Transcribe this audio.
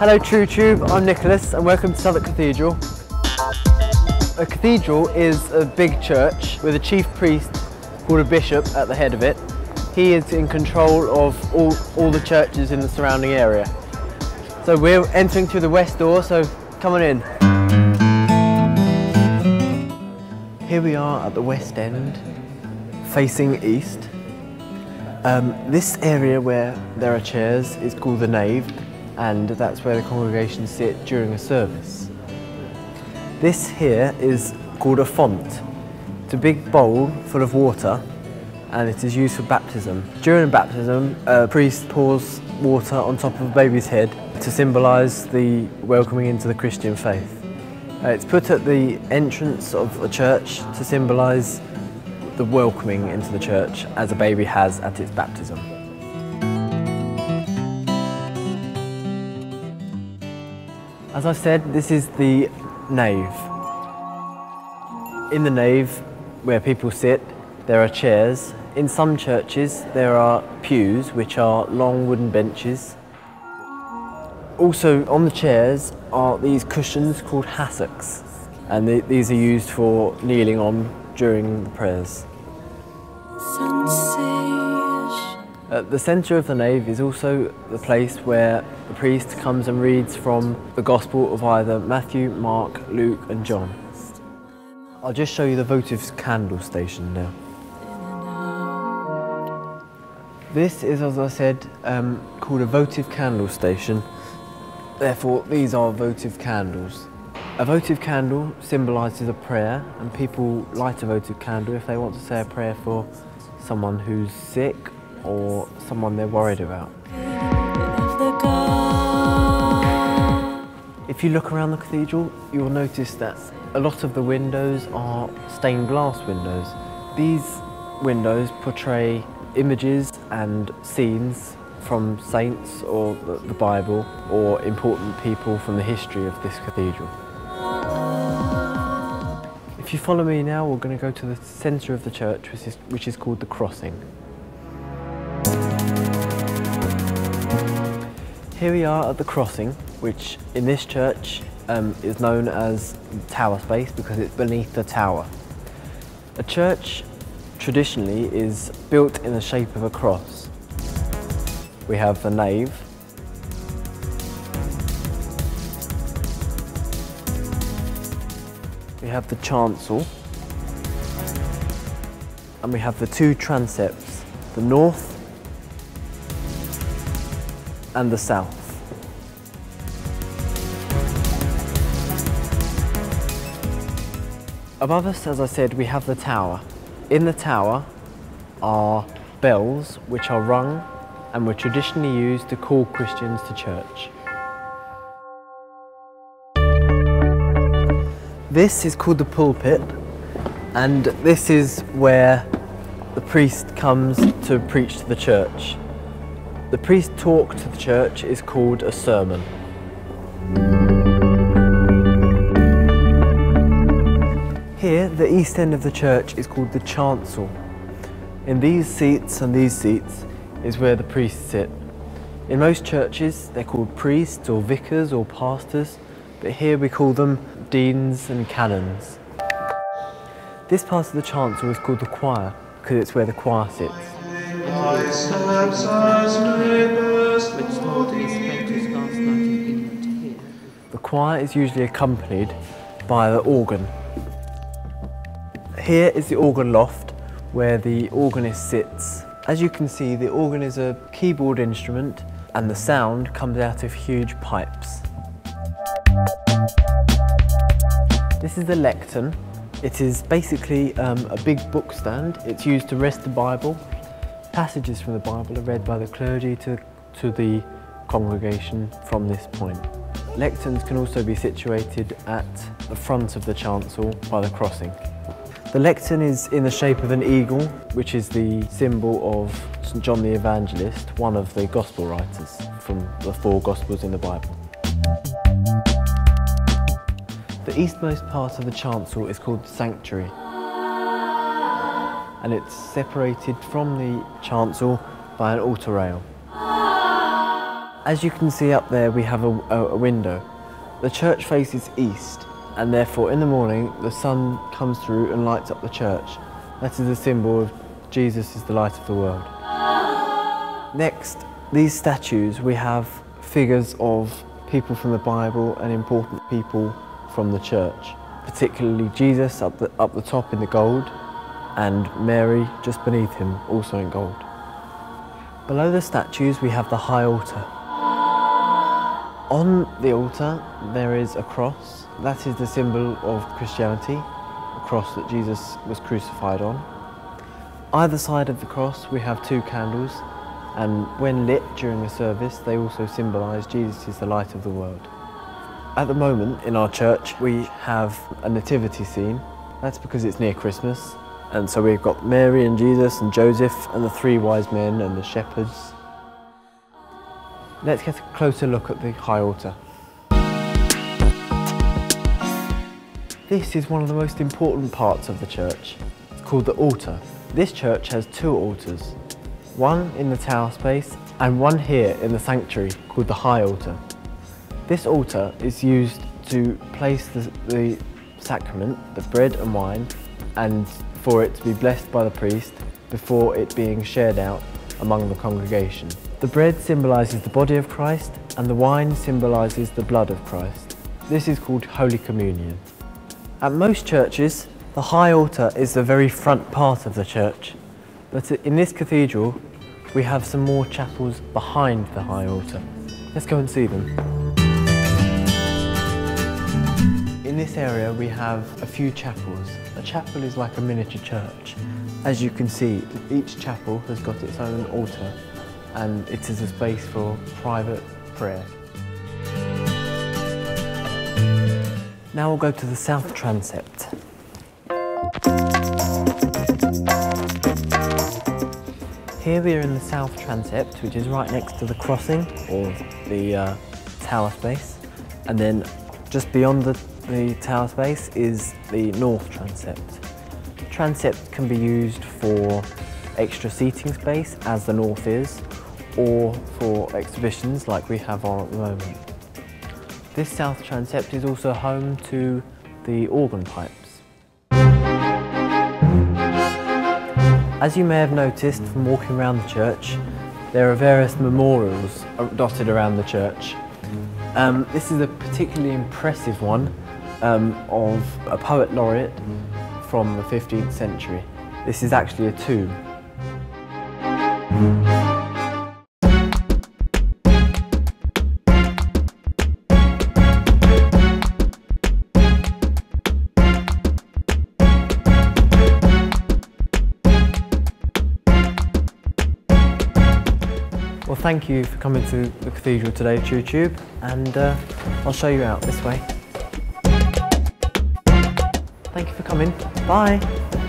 Hello TrueTube, I'm Nicholas and welcome to Southwark Cathedral. A cathedral is a big church with a chief priest called a bishop at the head of it. He is in control of all, all the churches in the surrounding area. So we're entering through the west door, so come on in. Here we are at the west end, facing east. Um, this area where there are chairs is called the nave and that's where the congregation sit during a service. This here is called a font. It's a big bowl full of water and it is used for baptism. During baptism, a priest pours water on top of a baby's head to symbolise the welcoming into the Christian faith. Uh, it's put at the entrance of a church to symbolise the welcoming into the church as a baby has at its baptism. As I said, this is the nave. In the nave, where people sit, there are chairs. In some churches, there are pews, which are long wooden benches. Also, on the chairs are these cushions called hassocks, and th these are used for kneeling on during the prayers. At the centre of the nave is also the place where the priest comes and reads from the Gospel of either Matthew, Mark, Luke and John. I'll just show you the votive candle station now. This is, as I said, um, called a votive candle station. Therefore, these are votive candles. A votive candle symbolises a prayer and people light a votive candle if they want to say a prayer for someone who's sick or someone they're worried about. If you look around the cathedral, you'll notice that a lot of the windows are stained glass windows. These windows portray images and scenes from saints or the Bible or important people from the history of this cathedral. If you follow me now, we're going to go to the centre of the church, which is, which is called the crossing. Here we are at the crossing, which in this church um, is known as tower space because it's beneath the tower. A church traditionally is built in the shape of a cross. We have the nave, we have the chancel, and we have the two transepts, the north and the south. Above us, as I said, we have the tower. In the tower are bells which are rung and were traditionally used to call Christians to church. This is called the pulpit and this is where the priest comes to preach to the church. The priest talk to the church is called a sermon. Here, the east end of the church is called the chancel. In these seats and these seats is where the priests sit. In most churches, they're called priests or vicars or pastors, but here we call them deans and canons. This part of the chancel is called the choir because it's where the choir sits. The choir is usually accompanied by the organ. Here is the organ loft where the organist sits. As you can see, the organ is a keyboard instrument and the sound comes out of huge pipes. This is the lectern. It is basically um, a big book stand. It's used to rest the Bible Passages from the Bible are read by the clergy to, to the congregation from this point. Lecterns can also be situated at the front of the chancel by the crossing. The lectern is in the shape of an eagle, which is the symbol of St John the Evangelist, one of the Gospel writers from the four Gospels in the Bible. The eastmost part of the chancel is called the sanctuary and it's separated from the chancel by an altar rail. As you can see up there, we have a, a, window. The church faces east, and therefore in the morning, the sun comes through and lights up the church. That is a symbol of Jesus is the light of the world. Next, these statues, we have figures of people from the Bible and important people from the church, particularly Jesus up the, up the top in the gold and Mary just beneath him, also in gold. Below the statues, we have the high altar. On the altar, there is a cross. That is the symbol of Christianity, a cross that Jesus was crucified on. Either side of the cross, we have two candles, and when lit during a service, they also symbolise Jesus is the light of the world. At the moment in our church, we have a nativity scene. That's because it's near Christmas, and so we've got Mary and Jesus and Joseph and the three wise men and the shepherds. Let's get a closer look at the high altar. This is one of the most important parts of the church. It's called the altar. This church has two altars, one in the tower space and one here in the sanctuary called the high altar. This altar is used to place the, the sacrament, the bread and wine, and for it to be blessed by the priest before it being shared out among the congregation. The bread symbolises the body of Christ and the wine symbolises the blood of Christ. This is called Holy Communion. At most churches, the high altar is the very front part of the church, but in this cathedral, we have some more chapels behind the high altar. Let's go and see them. In this area we have a few chapels. A chapel is like a miniature church. As you can see, each chapel has got its own altar and it is a space for private prayer. Now we'll go to the south transept. Here we are in the south transept, which is right next to the crossing, or the uh, tower space. And then just beyond the, the tower space is the north transept. Transept can be used for extra seating space, as the north is, or for exhibitions like we have on at the moment. This south transept is also home to the organ pipes. As you may have noticed from walking around the church, there are various memorials dotted around the church. Um, this is a particularly impressive one um, of a poet laureate from the 15th century. This is actually a tomb. Well, thank you for coming to the cathedral today, TrueTube, and uh, I'll show you out this way. Thank you for coming. Bye.